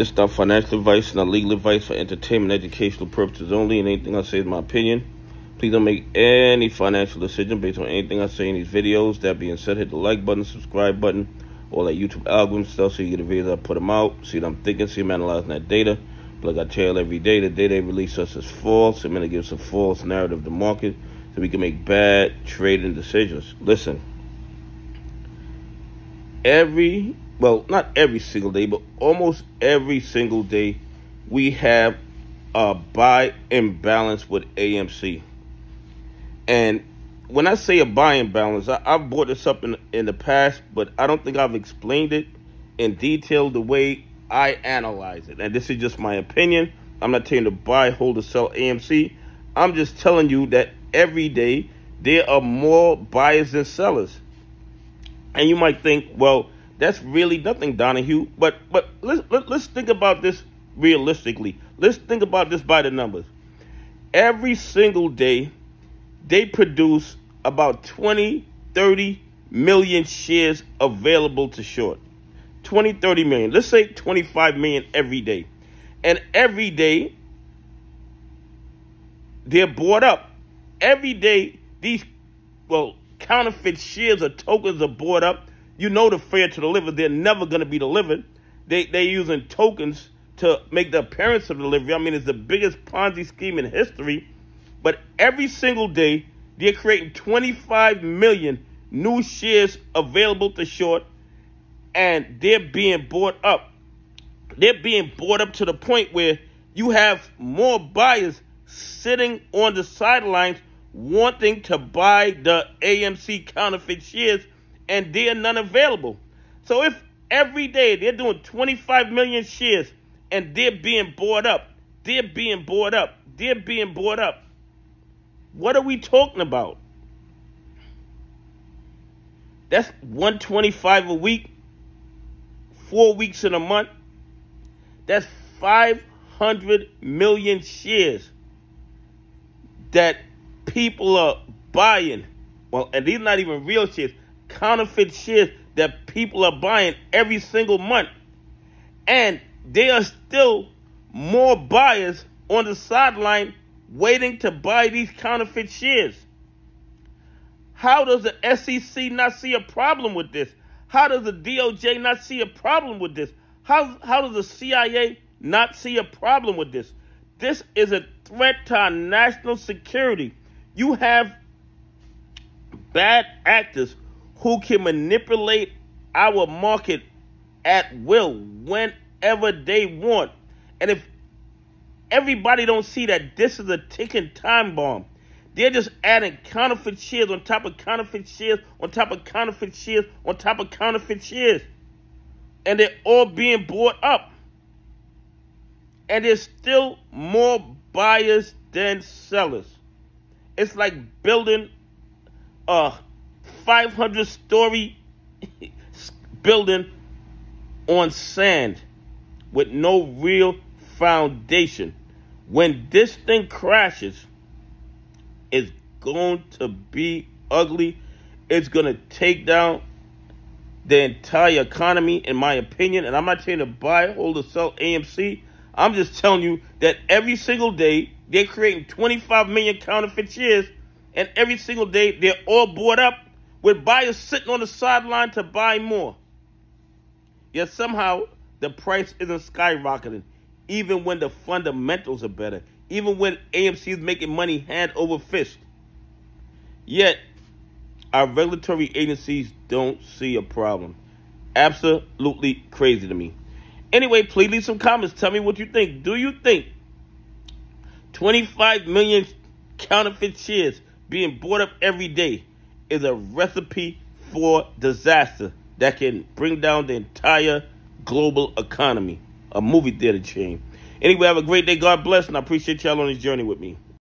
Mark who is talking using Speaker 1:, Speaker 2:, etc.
Speaker 1: This is not financial advice, not legal advice for entertainment, educational purposes only, and anything I say is my opinion. Please don't make any financial decision based on anything I say in these videos. That being said, hit the like button, subscribe button, all that YouTube algorithm stuff so you get the videos I put them out. See what I'm thinking, see I'm analyzing that data. But like I tell every day, the data they release us is false. I'm going to give us a false narrative of the market so we can make bad trading decisions. Listen, every well, not every single day, but almost every single day, we have a buy imbalance with AMC. And when I say a buy imbalance, I, have brought this up in, in the past, but I don't think I've explained it in detail the way I analyze it. And this is just my opinion. I'm not telling you to buy, hold, or sell AMC. I'm just telling you that every day there are more buyers than sellers. And you might think, well, that's really nothing, Donnahue. But but let's let, us think about this realistically. Let's think about this by the numbers. Every single day, they produce about 20, 30 million shares available to short. 20, 30 million. Let's say 25 million every day. And every day, they're bought up. Every day, these, well, counterfeit shares or tokens are bought up you know the fail to deliver. They're never going to be delivered. They, they're using tokens to make the appearance of delivery. I mean, it's the biggest Ponzi scheme in history. But every single day, they're creating 25 million new shares available to short, and they're being bought up. They're being bought up to the point where you have more buyers sitting on the sidelines wanting to buy the AMC counterfeit shares and there are none available. So if every day they're doing 25 million shares and they're being bought up, they're being bought up, they're being bought up, what are we talking about? That's 125 a week, four weeks in a month. That's 500 million shares that people are buying. Well, and these are not even real shares counterfeit shares that people are buying every single month. And there are still more buyers on the sideline waiting to buy these counterfeit shares. How does the SEC not see a problem with this? How does the DOJ not see a problem with this? How, how does the CIA not see a problem with this? This is a threat to our national security. You have bad actors who can manipulate our market at will whenever they want. And if everybody don't see that this is a ticking time bomb, they're just adding counterfeit shares on top of counterfeit shares on top of counterfeit shares on top of counterfeit shares. And they're all being bought up. And there's still more buyers than sellers. It's like building a 500 story building on sand with no real foundation. When this thing crashes, it's going to be ugly. It's going to take down the entire economy, in my opinion. And I'm not saying to buy, hold, or sell AMC. I'm just telling you that every single day they're creating 25 million counterfeit shares, and every single day they're all bought up with buyers sitting on the sideline to buy more. Yet somehow the price isn't skyrocketing, even when the fundamentals are better, even when AMC is making money hand over fist. Yet our regulatory agencies don't see a problem. Absolutely crazy to me. Anyway, please leave some comments. Tell me what you think. Do you think 25 million counterfeit shares being bought up every day is a recipe for disaster that can bring down the entire global economy, a movie theater chain. Anyway, have a great day. God bless, and I appreciate y'all on this journey with me.